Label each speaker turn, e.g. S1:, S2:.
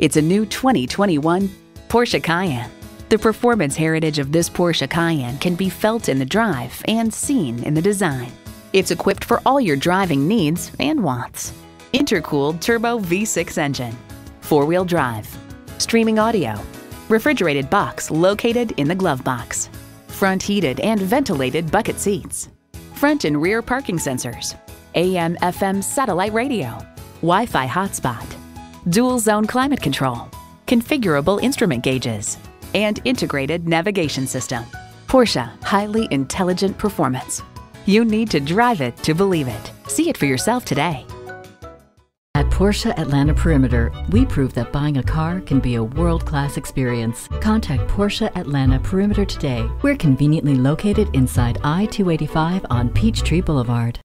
S1: It's a new 2021 Porsche Cayenne. The performance heritage of this Porsche Cayenne can be felt in the drive and seen in the design. It's equipped for all your driving needs and wants. Intercooled turbo V6 engine, four-wheel drive, streaming audio, refrigerated box located in the glove box, front heated and ventilated bucket seats, front and rear parking sensors, AM FM satellite radio, Wi-Fi hotspot, dual zone climate control, configurable instrument gauges, and integrated navigation system. Porsche, highly intelligent performance. You need to drive it to believe it. See it for yourself today.
S2: At Porsche Atlanta Perimeter, we prove that buying a car can be a world-class experience. Contact Porsche Atlanta Perimeter today. We're conveniently located inside I-285 on Peachtree Boulevard.